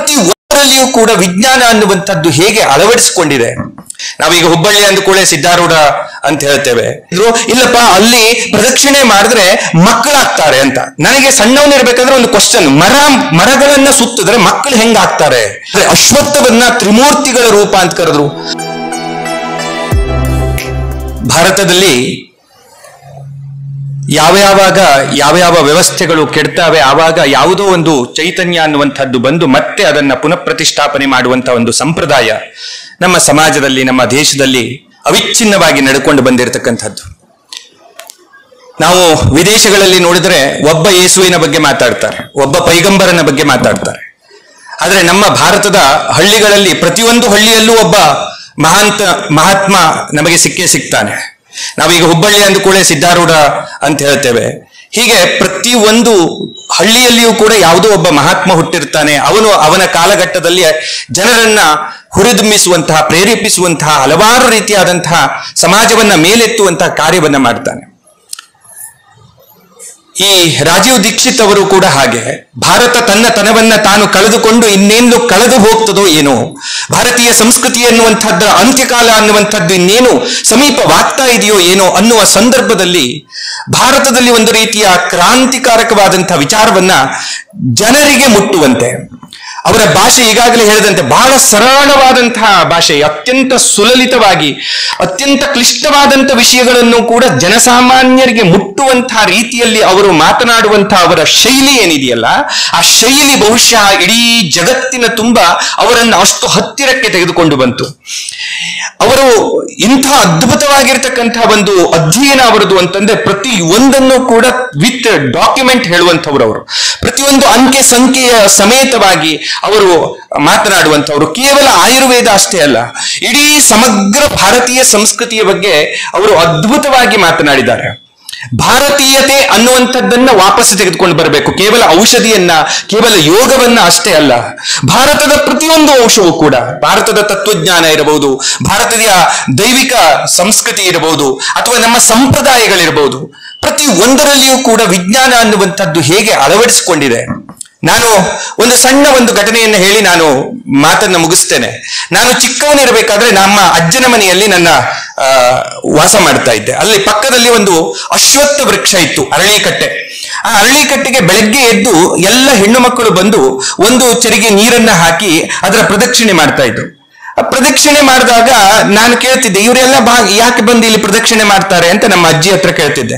ಪ್ರತಿ ಒಂದರಲ್ಲಿಯೂ ಕೂಡ ವಿಜ್ಞಾನ ಅನ್ನುವಂಥದ್ದು ಹೇಗೆ ಅಳವಡಿಸಿಕೊಂಡಿದೆ? ನಾವೀಗ ಹುಬ್ಬಳ್ಳಿ ಅಂದುಕೊಳ್ಳೆ ಸಿದ್ಧಾರೂಢ ಅಂತ ಹೇಳ್ತೇವೆ. ಇಲ್ಲಪ್ಪ, ಅಲ್ಲಿ ಪ್ರದಕ್ಷಿಣೆ ಮಾಡಿದ್ರೆ ಮಕ್ಕಳಾಗ್ತಾರೆ ಅಂತ. ನನಗೆ ಸಣ್ಣವನಿರ್ಬೇಕಾದ್ರೆ ಒಂದು ಕ್ವಶನ್ ಮರ, ಮರಗಳನ್ನ ಸುತ್ತಿದ್ರೆ ಮಕ್ಕಳು ಹೆಂಗಾಗ್ತಾರೆ? ಅಶ್ವತ್ಥವನ್ನ ತ್ರಿಮೂರ್ತಿಗಳ ರೂಪ ಅಂತ ಕರೆದ್ರು. ಭಾರತದಲ್ಲಿ ಯಾವ ಯಾವಾಗ ಯಾವ ಯಾವ ವ್ಯವಸ್ಥೆಗಳು ಕೆಡ್ತಾವೆ, ಆವಾಗ ಯಾವುದೋ ಒಂದು ಚೈತನ್ಯ ಅನ್ನುವಂಥದ್ದು ಬಂದು ಮತ್ತೆ ಅದನ್ನ ಪುನಃ ಪ್ರತಿಷ್ಠಾಪನೆ ಮಾಡುವಂಥ ಒಂದು ಸಂಪ್ರದಾಯ ನಮ್ಮ ಸಮಾಜದಲ್ಲಿ, ನಮ್ಮ ದೇಶದಲ್ಲಿ ಅವಿಚ್ಛಿನ್ನವಾಗಿ ನಡ್ಕೊಂಡು ಬಂದಿರತಕ್ಕಂಥದ್ದು. ನಾವು ವಿದೇಶಗಳಲ್ಲಿ ನೋಡಿದ್ರೆ ಒಬ್ಬ ಯೇಸುವಿನ ಬಗ್ಗೆ ಮಾತಾಡ್ತಾರೆ, ಒಬ್ಬ ಪೈಗಂಬರನ ಬಗ್ಗೆ ಮಾತಾಡ್ತಾರೆ. ಆದರೆ ನಮ್ಮ ಭಾರತದ ಹಳ್ಳಿಗಳಲ್ಲಿ ಪ್ರತಿಯೊಂದು ಹಳ್ಳಿಯಲ್ಲೂ ಒಬ್ಬ ಮಹಾಂತ, ಮಹಾತ್ಮ ನಮಗೆ ಸಿಕ್ಕೇ ಸಿಗ್ತಾನೆ. ನಾವೀಗ ಹುಬ್ಬಳ್ಳಿ ಕೂಡ ಸಿದ್ಧಾರೂಢ ಅಂತ ಹೇಳ್ತೇವೆ. ಹೀಗೆ ಪ್ರತಿ ಒಂದು ಹಳ್ಳಿಯಲ್ಲಿಯೂ ಕೂಡ ಯಾವುದೋ ಒಬ್ಬ ಮಹಾತ್ಮ ಹುಟ್ಟಿರ್ತಾನೆ. ಅವನು ಅವನ ಕಾಲಘಟ್ಟದಲ್ಲಿ ಜನರನ್ನ ಹುರಿದುಂಬಿಸುವಂತಹ, ಪ್ರೇರೇಪಿಸುವಂತಹ ಹಲವಾರು ರೀತಿಯಾದಂತಹ ಸಮಾಜವನ್ನ ಮೇಲೆತ್ತುವಂತಹ ಕಾರ್ಯವನ್ನ ಮಾಡ್ತಾನೆ. ಈ ರಾಜೀವ್ ದೀಕ್ಷಿತ್ ಅವರು ಕೂಡ ಹಾಗೆ. ಭಾರತ ತನ್ನ ತನವನ್ನ ತಾನು ಕಳೆದುಕೊಂಡು ಇನ್ನೇನು ಕಳೆದು ಹೋಗ್ತದೋ ಏನೋ. ಭಾರತೀಯ ಸಂಸ್ಕೃತಿ ಎನ್ನುವಂಥದ್ರ ಅಂತ್ಯಕಾಲ ಅನ್ನುವಂಥದ್ದು ಇನ್ನೇನು ಸಮೀಪವಾಗ್ತಾ ಇದೆಯೋ ಏನೋ ಅನ್ನುವ ಸಂದರ್ಭದಲ್ಲಿ ಭಾರತದಲ್ಲಿ ಒಂದು ರೀತಿಯ ಕ್ರಾಂತಿಕಾರಕವಾದಂತಹ ವಿಚಾರವನ್ನ ಜನರಿಗೆ ಮುಟ್ಟುವಂತೆ. ಅವರ ಭಾಷೆ ಈಗಾಗಲೇ ಹೇಳಿದಂತೆ ಬಹಳ ಸರಳವಾದಂತಹ ಭಾಷೆ, ಅತ್ಯಂತ ಸುಲಲಿತವಾಗಿ, ಅತ್ಯಂತ ಕ್ಲಿಷ್ಟವಾದಂತಹ ವಿಷಯಗಳನ್ನು ಕೂಡ ಜನಸಾಮಾನ್ಯರಿಗೆ ಮುಟ್ಟುವಂತಹ ರೀತಿಯಲ್ಲಿ ಅವರು ಮಾತನಾಡುವಂತಹ ಅವರ ಶೈಲಿ ಏನಿದೆಯಲ್ಲ, ಆ ಶೈಲಿ ಬಹುಶಃ ಇಡೀ ಜಗತ್ತಿನ ತುಂಬ ಅವರನ್ನು ಅಷ್ಟು ಹತ್ತಿರಕ್ಕೆ ತೆಗೆದುಕೊಂಡು ಬಂತು. ಅವರು ಇಂಥ ಅದ್ಭುತವಾಗಿರ್ತಕ್ಕಂತಹ ಒಂದು ಅಧ್ಯಯನ ಅವರದು ಅಂತಂದ್ರೆ ಪ್ರತಿ ಒಂದನ್ನು ಕೂಡ ವಿತ್ ಡಾಕ್ಯುಮೆಂಟ್ ಹೇಳುವಂಥವ್ರು ಅವರು. ಪ್ರತಿಯೊಂದು ಅಂಕೆ ಸಂಖ್ಯೆಯ ಸಮೇತವಾಗಿ ಅವರು ಮಾತನಾಡುವಂಥವ್ರು. ಕೇವಲ ಆಯುರ್ವೇದ ಅಷ್ಟೇ ಅಲ್ಲ, ಇಡೀ ಸಮಗ್ರ ಭಾರತೀಯ ಸಂಸ್ಕೃತಿಯ ಬಗ್ಗೆ ಅವರು ಅದ್ಭುತವಾಗಿ ಮಾತನಾಡಿದ್ದಾರೆ. ಭಾರತೀಯತೆ ಅನ್ನುವಂಥದ್ದನ್ನ ವಾಪಸ್ ತೆಗೆದುಕೊಂಡು ಬರಬೇಕು. ಕೇವಲ ಔಷಧಿಯನ್ನ, ಕೇವಲ ಯೋಗವನ್ನ ಅಷ್ಟೇ ಅಲ್ಲ. ಭಾರತದ ಪ್ರತಿಯೊಂದು ಅಂಶವೂ ಕೂಡ, ಭಾರತದ ತತ್ವಜ್ಞಾನ ಇರಬಹುದು, ಭಾರತದ ದೈವಿಕ ಸಂಸ್ಕೃತಿ ಇರಬಹುದು, ಅಥವಾ ನಮ್ಮ ಸಂಪ್ರದಾಯಗಳಿರಬಹುದು ಪ್ರತಿ ಒಂದರಲ್ಲಿಯೂ ಕೂಡ ವಿಜ್ಞಾನ ಅನ್ನುವಂಥದ್ದು ಹೇಗೆ ಅಳವಡಿಸಿಕೊಂಡಿದೆ ನಾನು ಒಂದು ಸಣ್ಣ ಒಂದು ಘಟನೆಯನ್ನು ಹೇಳಿ ನಾನು ಮಾತನ್ನ ಮುಗಿಸ್ತೇನೆ. ನಾನು ಚಿಕ್ಕವನಿರಬೇಕಾದ್ರೆ ನಮ್ಮ ಅಜ್ಜನ ಮನೆಯಲ್ಲಿ ನನ್ನ ವಾಸ ಮಾಡ್ತಾ ಇದ್ದೆ. ಅಲ್ಲಿ ಪಕ್ಕದಲ್ಲಿ ಒಂದು ಅಶ್ವತ್ಥ ವೃಕ್ಷ ಇತ್ತು, ಅರಳಿಕಟ್ಟೆ. ಆ ಅರಳಿಕಟ್ಟೆಗೆ ಬೆಳಗ್ಗೆ ಎದ್ದು ಎಲ್ಲ ಹೆಣ್ಣು ಮಕ್ಕಳು ಬಂದು ಒಂದು ಚರಿಗೆ ನೀರನ್ನ ಹಾಕಿ ಅದರ ಪ್ರದಕ್ಷಿಣೆ ಮಾಡ್ತಾ ಇದ್ರು. ಪ್ರದಕ್ಷಿಣೆ ಮಾಡಿದಾಗ ನಾನು ಕೇಳ್ತಿದ್ದೆ, ಇವರೆಲ್ಲ ಭಾಗ, ಯಾಕೆ ಬಂದು ಇಲ್ಲಿ ಪ್ರದಕ್ಷಿಣೆ ಮಾಡ್ತಾರೆ ಅಂತ ನಮ್ಮ ಅಜ್ಜಿ ಹತ್ರ ಕೇಳ್ತಿದ್ದೆ.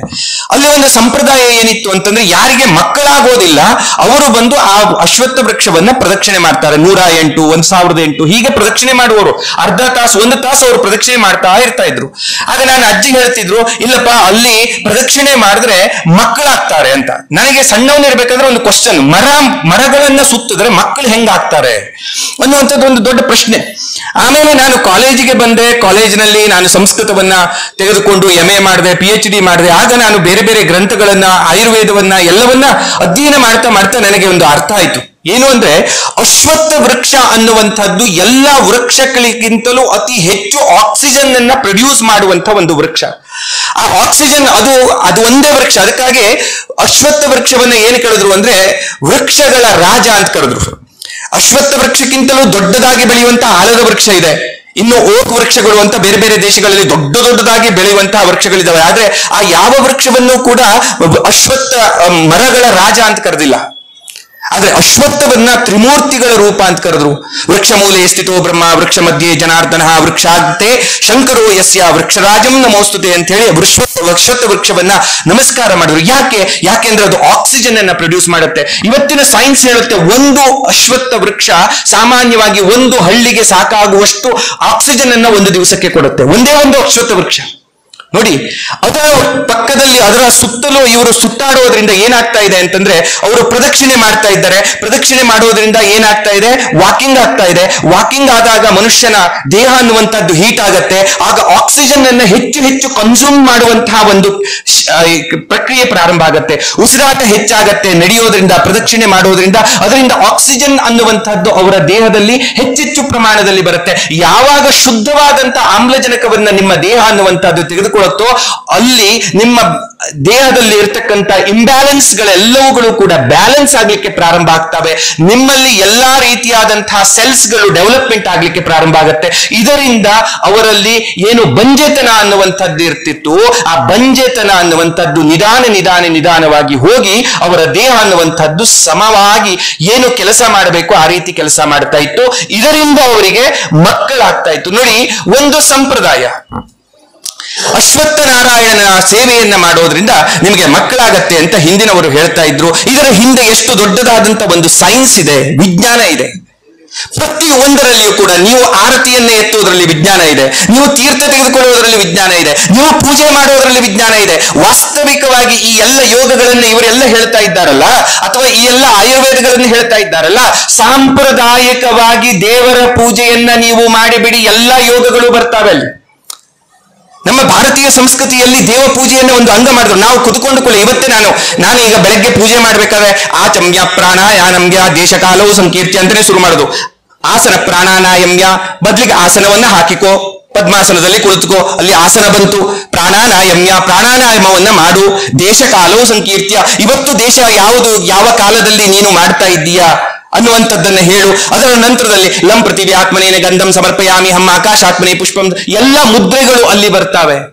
ಅಲ್ಲಿ ಒಂದು ಸಂಪ್ರದಾಯ ಏನಿತ್ತು ಅಂತಂದ್ರೆ ಯಾರಿಗೆ ಮಕ್ಕಳಾಗೋದಿಲ್ಲ, ಅವರು ಬಂದು ಆ ಅಶ್ವತ್ಥ ವೃಕ್ಷವನ್ನ ಪ್ರದಕ್ಷಿಣೆ ಮಾಡ್ತಾರೆ. ನೂರ ಎಂಟು, ಒಂದ್ ಸಾವಿರದ ಎಂಟು, ಹೀಗೆ ಪ್ರದಕ್ಷಿಣೆ ಮಾಡುವವರು. ಅರ್ಧ ತಾಸು, ಒಂದು ತಾಸು ಅವರು ಪ್ರದಕ್ಷಿಣೆ ಮಾಡ್ತಾ ಇರ್ತಾ ಇದ್ರು. ಆಗ ನಾನು ಅಜ್ಜಿ ಹೇಳ್ತಿದ್ರು, ಇಲ್ಲಪ್ಪ, ಅಲ್ಲಿ ಪ್ರದಕ್ಷಿಣೆ ಮಾಡಿದ್ರೆ ಮಕ್ಕಳಾಗ್ತಾರೆ ಅಂತ. ನನಗೆ ಸಣ್ಣವನಿರ್ಬೇಕಾದ್ರೆ ಒಂದು ಕ್ವಶನ್ ಮರ, ಮರಗಳನ್ನ ಸುತ್ತಿದ್ರೆ ಮಕ್ಕಳು ಹೆಂಗಾಗ್ತಾರೆ? ಅನ್ನುವಂಥದ್ದು ಒಂದು ದೊಡ್ಡ ಪ್ರಶ್ನೆ. ಆಮೇಲೆ ನಾನು ಕಾಲೇಜಿಗೆ ಬಂದೆ. ಕಾಲೇಜಿನಲ್ಲಿ ನಾನು ಸಂಸ್ಕೃತವನ್ನ ತೆಗೆದುಕೊಂಡು ಎಂ ಎ ಮಾಡಿದೆ ಪಿ ಎಚ್ ಡಿ ಮಾಡಿದೆ. ಆಗ ನಾನು ಬೇರೆ ಬೇರೆ ಗ್ರಂಥಗಳನ್ನ, ಆಯುರ್ವೇದವನ್ನ ಎಲ್ಲವನ್ನ ಅಧ್ಯಯನ ಮಾಡ್ತಾ ಮಾಡ್ತಾ ನನಗೆ ಒಂದು ಅರ್ಥ ಆಯ್ತು. ಏನು ಅಂದ್ರೆ ಅಶ್ವತ್ಥ ವೃಕ್ಷ ಅನ್ನುವಂಥದ್ದು ಎಲ್ಲ ವೃಕ್ಷಗಳಿಗಿಂತಲೂ ಅತಿ ಹೆಚ್ಚು ಆಕ್ಸಿಜನ್ ಅನ್ನ ಪ್ರೊಡ್ಯೂಸ್ ಮಾಡುವಂತ ಒಂದು ವೃಕ್ಷ. ಆ ಆಕ್ಸಿಜನ್ ಅದು ಅದು ಒಂದೇ ವೃಕ್ಷ. ಅದಕ್ಕಾಗಿ ಅಶ್ವತ್ಥ ವೃಕ್ಷವನ್ನ ಏನು ಕೇಳಿದ್ರು ಅಂದ್ರೆ ವೃಕ್ಷಗಳ ರಾಜ ಅಂತ ಕರೆದ್ರು. ಅಶ್ವತ್ಥ ವೃಕ್ಷಕ್ಕಿಂತಲೂ ದೊಡ್ಡದಾಗಿ ಬೆಳೆಯುವಂತಹ ಆಲದ ವೃಕ್ಷ ಇದೆ. ಇನ್ನು ಓಕ್ ವೃಕ್ಷಗಳು ಅಂತ ಬೇರೆ ಬೇರೆ ದೇಶಗಳಲ್ಲಿ ದೊಡ್ಡ ದೊಡ್ಡದಾಗಿ ಬೆಳೆಯುವಂತಹ ವೃಕ್ಷಗಳಿದ್ದಾವೆ ಆದ್ರೆ ಆ ಯಾವ ವೃಕ್ಷವನ್ನು ಕೂಡ ಅಶ್ವತ್ಥ ಮರಗಳ ರಾಜ ಅಂತ ಕರೆದಿಲ್ಲ. ಆದ್ರೆ ಅಶ್ವತ್ಥವನ್ನ ತ್ರಿಮೂರ್ತಿಗಳ ರೂಪ ಅಂತ ಕರೆದ್ರು. ವೃಕ್ಷ ಮೂಲೆ ಸ್ಥಿತೋ ಬ್ರಹ್ಮ ವೃಕ್ಷ ಮಧ್ಯೆ ಜನಾರ್ದನ ವೃಕ್ಷಾಂತೆ ಶಂಕರೋ ಯಸ್ಯ ವೃಕ್ಷರಾಜಂ ನಮೋಸ್ತುತೆ ಅಂತ ಹೇಳಿ ಅಶ್ವತ್ಥ ವೃಕ್ಷವನ್ನ ನಮಸ್ಕಾರ ಮಾಡಿದ್ರು. ಯಾಕೆ? ಯಾಕೆಂದ್ರೆ ಅದು ಆಕ್ಸಿಜನ್ ಅನ್ನ ಪ್ರೊಡ್ಯೂಸ್ ಮಾಡುತ್ತೆ. ಇವತ್ತಿನ ಸೈನ್ಸ್ ಹೇಳುತ್ತೆ ಒಂದು ಅಶ್ವತ್ಥ ವೃಕ್ಷ ಸಾಮಾನ್ಯವಾಗಿ ಒಂದು ಹಳ್ಳಿಗೆ ಸಾಕಾಗುವಷ್ಟು ಆಕ್ಸಿಜನ್ ಅನ್ನ ಒಂದು ದಿವಸಕ್ಕೆ ಕೊಡುತ್ತೆ. ಒಂದೇ ಒಂದು ಅಶ್ವತ್ಥ ವೃಕ್ಷ. ನೋಡಿ, ಅದರ ಪಕ್ಕದಲ್ಲಿ, ಅದರ ಸುತ್ತಲೂ ಇವರು ಸುತ್ತಾಡೋದ್ರಿಂದ ಏನಾಗ್ತಾ ಇದೆ ಅಂತಂದ್ರೆ ಅವರು ಪ್ರದಕ್ಷಿಣೆ ಮಾಡ್ತಾ ಇದ್ದಾರೆ. ಪ್ರದಕ್ಷಿಣೆ ಮಾಡೋದ್ರಿಂದ ಏನಾಗ್ತಾ ಇದೆ? ವಾಕಿಂಗ್ ಆಗ್ತಾ ಇದೆ. ವಾಕಿಂಗ್ ಆದಾಗ ಮನುಷ್ಯನ ದೇಹ ಅನ್ನುವಂಥದ್ದು ಹೀಟ್ ಆಗತ್ತೆ. ಆಗ ಆಕ್ಸಿಜನ್ ಅನ್ನ ಹೆಚ್ಚು ಹೆಚ್ಚು ಕನ್ಸ್ಯೂಮ್ ಮಾಡುವಂತಹ ಒಂದು ಪ್ರಕ್ರಿಯೆ ಪ್ರಾರಂಭ ಆಗತ್ತೆ. ಉಸಿರಾಟ ಹೆಚ್ಚಾಗತ್ತೆ ನಡೆಯೋದ್ರಿಂದ, ಪ್ರದಕ್ಷಿಣೆ ಮಾಡೋದ್ರಿಂದ. ಅದರಿಂದ ಆಕ್ಸಿಜನ್ ಅನ್ನುವಂಥದ್ದು ಅವರ ದೇಹದಲ್ಲಿ ಹೆಚ್ಚೆಚ್ಚು ಪ್ರಮಾಣದಲ್ಲಿ ಬರುತ್ತೆ. ಯಾವಾಗ ಶುದ್ಧವಾದಂತಹ ಆಮ್ಲಜನಕವನ್ನ ನಿಮ್ಮ ದೇಹ ಅನ್ನುವಂಥದ್ದು ತೆಗೆದುಕೊಳ್ಳುತ್ತೋ ಅಲ್ಲಿ ನಿಮ್ಮ ದೇಹದಲ್ಲಿ ಇರತಕ್ಕಂತ ಇಂಬ್ಯಾಲೆನ್ಸ್ ಗಳೆಲ್ಲವುಗಳು ಕೂಡ ಬ್ಯಾಲೆನ್ಸ್ ಆಗ್ಲಿಕ್ಕೆ ಪ್ರಾರಂಭ ಆಗ್ತವೆ. ನಿಮ್ಮಲ್ಲಿ ಎಲ್ಲಾ ರೀತಿಯಾದಂತಹ ಸೆಲ್ಸ್ಗಳು ಡೆವಲಪ್ಮೆಂಟ್ ಆಗ್ಲಿಕ್ಕೆ ಪ್ರಾರಂಭ ಆಗುತ್ತೆ. ಇದರಿಂದ ಅವರಲ್ಲಿ ಏನು ಬಂಜೆತನ ಅನ್ನುವಂಥದ್ದು ಇರ್ತಿತ್ತು. ಆ ಬಂಜೆತನ ಅನ್ನುವಂಥದ್ದು ನಿಧಾನ ನಿಧಾನ ನಿಧಾನವಾಗಿ ಹೋಗಿ ಅವರ ದೇಹ ಅನ್ನುವಂಥದ್ದು ಸಮವಾಗಿ ಏನು ಕೆಲಸ ಮಾಡಬೇಕು ಆ ರೀತಿ ಕೆಲಸ ಮಾಡ್ತಾ ಇತ್ತು. ಇದರಿಂದ ಅವರಿಗೆ ಮಕ್ಕಳಾಗ್ತಾ ಇತ್ತು. ನೋಡಿ, ಒಂದು ಸಂಪ್ರದಾಯ. ಅಶ್ವತ್ಥ ನಾರಾಯಣನ ಸೇವೆಯನ್ನ ಮಾಡೋದ್ರಿಂದ ನಿಮಗೆ ಮಕ್ಕಳಾಗತ್ತೆ ಅಂತ ಹಿಂದಿನವರು ಹೇಳ್ತಾ ಇದ್ರು. ಇದರ ಹಿಂದೆ ಎಷ್ಟು ದೊಡ್ಡದಾದಂತ ಒಂದು ಸೈನ್ಸ್ ಇದೆ, ವಿಜ್ಞಾನ ಇದೆ. ಪ್ರತಿ ಒಂದರಲ್ಲಿಯೂ ಕೂಡ ನೀವು ಆರತಿಯನ್ನೇ ಎತ್ತುವುದರಲ್ಲಿ ವಿಜ್ಞಾನ ಇದೆ. ನೀವು ತೀರ್ಥ ತೆಗೆದುಕೊಳ್ಳುವುದರಲ್ಲಿ ವಿಜ್ಞಾನ ಇದೆ. ನೀವು ಪೂಜೆ ಮಾಡುವುದರಲ್ಲಿ ವಿಜ್ಞಾನ ಇದೆ. ವಾಸ್ತವಿಕವಾಗಿ ಈ ಎಲ್ಲ ಯೋಗಗಳನ್ನು ಇವರೆಲ್ಲ ಹೇಳ್ತಾ ಇದ್ದಾರಲ್ಲ? ಅಥವಾ ಈ ಎಲ್ಲ ಆಯುರ್ವೇದಗಳನ್ನು ಹೇಳ್ತಾ ಇದ್ದಾರಲ್ಲ? ಸಾಂಪ್ರದಾಯಿಕವಾಗಿ ದೇವರ ಪೂಜೆಯನ್ನ ನೀವು ಮಾಡಿಬಿಡಿ, ಎಲ್ಲ ಯೋಗಗಳು ಬರ್ತಾವೆ ಅಲ್ಲಿ. ನಮ್ಮ ಭಾರತೀಯ ಸಂಸ್ಕೃತಿಯಲ್ಲಿ ದೇವ ಪೂಜೆಯನ್ನು ಒಂದು ಅಂಗ ಮಾಡಿದ್ರು. ನಾವು ಕುತ್ಕೊಂಡುಕೊಳ್ಳಿ, ಇವತ್ತೇ ನಾನು ನಾನು ಈಗ ಬೆಳಗ್ಗೆ ಪೂಜೆ ಮಾಡ್ಬೇಕಾದ್ರೆ ಆಚಮ್ಯ ಪ್ರಾಣಾಯಾನಮ್ಯ ದೇಶಕಾಲವು ಸಂಕೀರ್ತಿ ಅಂತಾನೆ ಶುರು ಮಾಡುದು. ಆಸನ ಪ್ರಾಣಾನಾಯಮ್ಯ ಬದ್ಲಿಗೆ ಆಸನವನ್ನ ಹಾಕಿಕೋ, ಪದ್ಮಾಸನದಲ್ಲಿ ಕುಳಿತುಕೋ, ಅಲ್ಲಿ ಆಸನ ಬಂತು. ಪ್ರಾಣಾನಾಯಮ್ಯ ಪ್ರಾಣಾನಾಯಮವನ್ನ ಮಾಡು. ದೇಶಕಾಲವು ಸಂಕೀರ್ತ್ಯ, ಇವತ್ತು ದೇಶ ಯಾವುದು, ಯಾವ ಕಾಲದಲ್ಲಿ ನೀನು ಮಾಡ್ತಾ ಇದ್ದೀಯಾ? ಅನ್ನುವಂಥದ್ದನ್ನ ಹೇಳು. ಅದರ ನಂತರದಲ್ಲಿ ಲಂ ಪೃಥಿವಿ ಆತ್ಮನೇನೆ ಗಂಧಂ ಸಮರ್ಪಯಾಮಿ ಹಮ್ಮ ಆಕಾಶಾತ್ಮನೆ ಪುಷ್ಪಂ ಎಲ್ಲ ಮುದ್ರೆಗಳು ಅಲ್ಲಿ ಬರ್ತಾವೆ.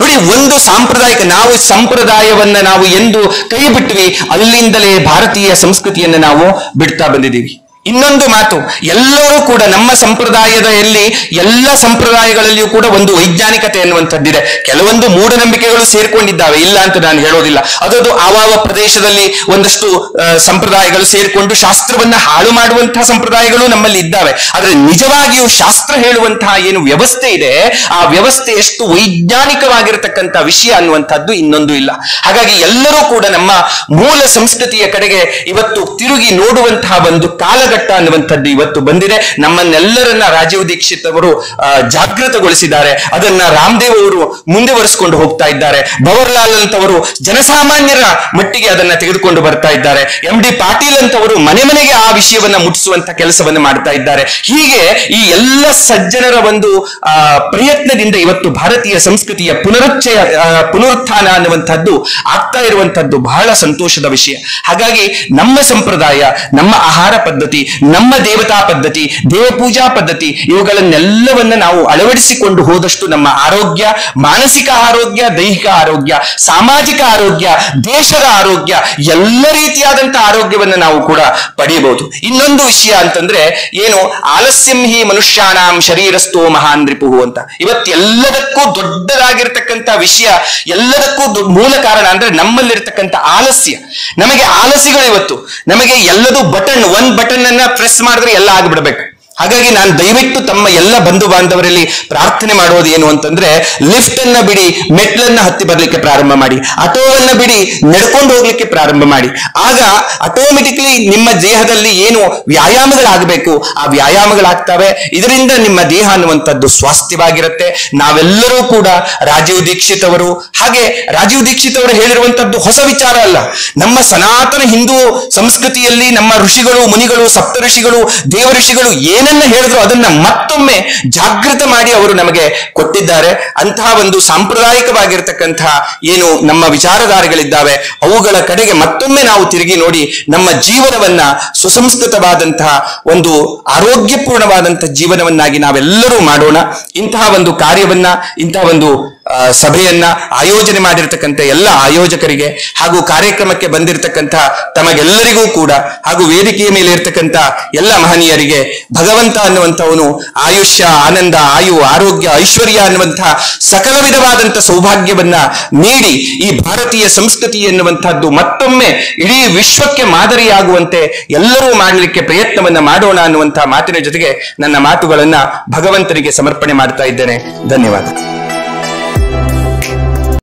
ನೋಡಿ, ಒಂದು ಸಾಂಪ್ರದಾಯಿಕ ನಾವು ಸಂಪ್ರದಾಯವನ್ನ ನಾವು ಎಂದು ಕೈ ಬಿಟ್ವಿ, ಅಲ್ಲಿಂದಲೇ ಭಾರತೀಯ ಸಂಸ್ಕೃತಿಯನ್ನ ನಾವು ಬಿಡ್ತಾ ಬಂದಿದ್ದೀವಿ. ಇನ್ನೊಂದು ಮಾತು, ಎಲ್ಲರೂ ಕೂಡ ನಮ್ಮ ಸಂಪ್ರದಾಯದಲ್ಲಿ ಎಲ್ಲ ಸಂಪ್ರದಾಯಗಳಲ್ಲಿಯೂ ಕೂಡ ಒಂದು ವೈಜ್ಞಾನಿಕತೆ ಎನ್ನುವಂಥದ್ದಿದೆ. ಕೆಲವೊಂದು ಮೂಢನಂಬಿಕೆಗಳು ಸೇರ್ಕೊಂಡಿದ್ದಾವೆ, ಇಲ್ಲ ಅಂತ ನಾನು ಹೇಳೋದಿಲ್ಲ. ಅದದು ಆವಾವ ಪ್ರದೇಶದಲ್ಲಿ ಒಂದಷ್ಟು ಸಂಪ್ರದಾಯಗಳು ಸೇರಿಕೊಂಡು ಶಾಸ್ತ್ರವನ್ನ ಹಾಳು ಮಾಡುವಂತಹ ಸಂಪ್ರದಾಯಗಳು ನಮ್ಮಲ್ಲಿ ಇದ್ದಾವೆ. ಆದರೆ ನಿಜವಾಗಿಯೂ ಶಾಸ್ತ್ರ ಹೇಳುವಂತಹ ಏನು ವ್ಯವಸ್ಥೆ ಇದೆ, ಆ ವ್ಯವಸ್ಥೆ ಎಷ್ಟು ವೈಜ್ಞಾನಿಕವಾಗಿರತಕ್ಕಂಥ ವಿಷಯ ಅನ್ನುವಂಥದ್ದು ಇನ್ನೊಂದು ಇಲ್ಲ. ಹಾಗಾಗಿ ಎಲ್ಲರೂ ಕೂಡ ನಮ್ಮ ಮೂಲ ಸಂಸ್ಕೃತಿಯ ಕಡೆಗೆ ಇವತ್ತು ತಿರುಗಿ ನೋಡುವಂತಹ ಒಂದು ಕಾಲಘಟ್ಟ ಅನ್ನುವಂಥದ್ದು ಇವತ್ತು ಬಂದಿದೆ. ನಮ್ಮನ್ನೆಲ್ಲರನ್ನ ರಾಜೀವ್ ದೀಕ್ಷಿತ್ ಅವರು ಜಾಗೃತಗೊಳಿಸಿದ್ದಾರೆ. ಅದನ್ನ ರಾಮದೇವ್ ಅವರು ಮುಂದುವರಿಸಿಕೊಂಡು ಹೋಗ್ತಾ ಇದ್ದಾರೆ. ಭವರ್ಲಾಲ್ ಅಂತವರು ಜನಸಾಮಾನ್ಯರ ಮಟ್ಟಿಗೆ ಅದನ್ನ ತೆಗೆದುಕೊಂಡು ಬರ್ತಾ ಇದ್ದಾರೆ. ಎಂ ಡಿ ಪಾಟೀಲ್ ಅಂತವರು ಮನೆ ಮನೆಗೆ ಆ ವಿಷಯವನ್ನ ಮುಟ್ಟಿಸುವಂತ ಕೆಲಸವನ್ನು ಮಾಡ್ತಾ ಇದ್ದಾರೆ. ಹೀಗೆ ಈ ಎಲ್ಲ ಸಜ್ಜನರ ಒಂದು ಪ್ರಯತ್ನದಿಂದ ಇವತ್ತು ಭಾರತೀಯ ಸಂಸ್ಕೃತಿಯ ಪುನರುಚ್ಚಯ ಪುನರುತ್ಥಾನ ಅನ್ನುವಂಥದ್ದು ಆಗ್ತಾ ಇರುವಂತದ್ದು ಬಹಳ ಸಂತೋಷದ ವಿಷಯ. ಹಾಗಾಗಿ ನಮ್ಮ ಸಂಪ್ರದಾಯ, ನಮ್ಮ ಆಹಾರ ಪದ್ಧತಿ ನಮ್ಮ ದೇವತಾ ಪದ್ಧತಿ ದೇವ ಪೂಜಾ ಪದ್ಧತಿ, ಇವುಗಳನ್ನೆಲ್ಲವನ್ನ ನಾವು ಅಳವಡಿಸಿಕೊಂಡು ಹೋದಷ್ಟು ನಮ್ಮ ಆರೋಗ್ಯ, ಮಾನಸಿಕ ಆರೋಗ್ಯ, ದೈಹಿಕ ಆರೋಗ್ಯ, ಸಾಮಾಜಿಕ ಆರೋಗ್ಯ, ದೇಶದ ಆರೋಗ್ಯ, ಎಲ್ಲ ರೀತಿಯಾದಂತಹ ಆರೋಗ್ಯವನ್ನು ನಾವು ಕೂಡ ಪಡೆಯಬಹುದು. ಇನ್ನೊಂದು ವಿಷಯ ಅಂತಂದ್ರೆ ಏನು, ಆಲಸ್ಯಂ ಹಿ ಮನುಷ್ಯಾನಾಂ ಶರೀರಸ್ಥೋ ಮಹಾನ್ ರಿಪುಹು ಅಂತ. ಇವತ್ತೆಲ್ಲದಕ್ಕೂ ದೊಡ್ಡದಾಗಿರ್ತಕ್ಕಂಥ ವಿಷಯ, ಎಲ್ಲದಕ್ಕೂ ಮೂಲ ಕಾರಣ ಅಂದ್ರೆ ನಮ್ಮಲ್ಲಿರ್ತಕ್ಕಂಥ ಆಲಸ್ಯ. ನಮಗೆ ಆಲಸಿಗಳು ಇವತ್ತು ನಮಗೆ ಎಲ್ಲದೂ ಬಟನ್, ಒಂದ್ ಬಟನ್ ಪ್ರೆಸ್ ಮಾಡಿದ್ರೆ ಎಲ್ಲ ಆಗ್ಬಿಡ್ಬೇಕು. ಹಾಗಾಗಿ ನಾನು ದಯವಿಟ್ಟು ತಮ್ಮ ಎಲ್ಲ ಬಂಧು ಬಾಂಧವರಲ್ಲಿ ಪ್ರಾರ್ಥನೆ ಮಾಡೋದು ಏನು ಅಂತಂದ್ರೆ ಲಿಫ್ಟ್ ಅನ್ನ ಬಿಡಿ, ಮೆಟ್ಲನ್ನ ಹತ್ತಿ ಬರಲಿಕ್ಕೆ ಪ್ರಾರಂಭ ಮಾಡಿ, ಆಟೋವನ್ನ ಬಿಡಿ, ನಡ್ಕೊಂಡು ಹೋಗ್ಲಿಕ್ಕೆ ಪ್ರಾರಂಭ ಮಾಡಿ. ಆಗ ಆಟೋಮೆಟಿಕ್ಲಿ ನಿಮ್ಮ ದೇಹದಲ್ಲಿ ಏನು ವ್ಯಾಯಾಮಗಳಾಗಬೇಕು, ಆ ವ್ಯಾಯಾಮಗಳಾಗ್ತವೆ. ಇದರಿಂದ ನಿಮ್ಮ ದೇಹ ಅನ್ನುವಂಥದ್ದು ಸ್ವಾಸ್ಥ್ಯವಾಗಿರುತ್ತೆ. ನಾವೆಲ್ಲರೂ ಕೂಡ ರಾಜೀವ್ ದೀಕ್ಷಿತ್ ಅವರು ಹಾಗೆ ರಾಜೀವ್ ದೀಕ್ಷಿತ್ ಅವರು ಹೇಳಿರುವಂತದ್ದು ಹೊಸ ವಿಚಾರ ಅಲ್ಲ. ನಮ್ಮ ಸನಾತನ ಹಿಂದೂ ಸಂಸ್ಕೃತಿಯಲ್ಲಿ ನಮ್ಮ ಋಷಿಗಳು, ಮುನಿಗಳು ಸಪ್ತ ಋಷಿಗಳು ದೇವ ಋಷಿಗಳು ಏನನ್ನ ಹೇಳಿದ್ರು, ಅದನ್ನ ಮತ್ತೊಮ್ಮೆ ಜಾಗೃತ ಮಾಡಿ ಅವರು ನಮಗೆ ಕೊಟ್ಟಿದ್ದಾರೆ. ಅಂತಹ ಒಂದು ಸಾಂಪ್ರದಾಯಿಕವಾಗಿರ್ತಕ್ಕಂತಹ ಏನು ನಮ್ಮ ವಿಚಾರಧಾರೆಗಳಿದ್ದಾವೆ, ಅವುಗಳ ಕಡೆಗೆ ಮತ್ತೊಮ್ಮೆ ನಾವು ತಿರುಗಿ ನೋಡಿ ನಮ್ಮ ಜೀವನವನ್ನ ಸುಸಂಸ್ಕೃತವಾದಂತಹ ಒಂದು ಆರೋಗ್ಯಪೂರ್ಣವಾದಂತಹ ಜೀವನವನ್ನಾಗಿ ನಾವೆಲ್ಲರೂ ಮಾಡೋಣ. ಇಂತಹ ಒಂದು ಕಾರ್ಯವನ್ನ, ಇಂತಹ ಒಂದು ಸಭೆಯನ್ನ ಆಯೋಜನೆ ಮಾಡಿರ್ತಕ್ಕಂಥ ಎಲ್ಲ ಆಯೋಜಕರಿಗೆ ಹಾಗೂ ಕಾರ್ಯಕ್ರಮಕ್ಕೆ ಬಂದಿರತಕ್ಕಂಥ ತಮಗೆಲ್ಲರಿಗೂ ಕೂಡ ಹಾಗೂ ವೇದಿಕೆಯ ಮೇಲೆ ಇರ್ತಕ್ಕಂಥ ಎಲ್ಲ ಮಹನೀಯರಿಗೆ ಭಗವಂತ ಅನ್ನುವಂಥವನು ಆಯುಷ್ಯ, ಆನಂದ, ಆಯು, ಆರೋಗ್ಯ, ಐಶ್ವರ್ಯ ಅನ್ನುವಂತಹ ಸಕಲ ವಿಧವಾದಂಥ ಸೌಭಾಗ್ಯವನ್ನ ನೀಡಿ ಈ ಭಾರತೀಯ ಸಂಸ್ಕೃತಿ ಎನ್ನುವಂತಹದ್ದು ಮತ್ತೊಮ್ಮೆ ಇಡೀ ವಿಶ್ವಕ್ಕೆ ಮಾದರಿಯಾಗುವಂತೆ ಎಲ್ಲರೂ ಮಾಡಲಿಕ್ಕೆ ಪ್ರಯತ್ನವನ್ನ ಮಾಡೋಣ ಅನ್ನುವಂತಹ ಮಾತಿನ ಜೊತೆಗೆ ನನ್ನ ಮಾತುಗಳನ್ನ ಭಗವಂತನಿಗೆ ಸಮರ್ಪಣೆ ಮಾಡ್ತಾ ಇದ್ದೇನೆ. ಧನ್ಯವಾದ.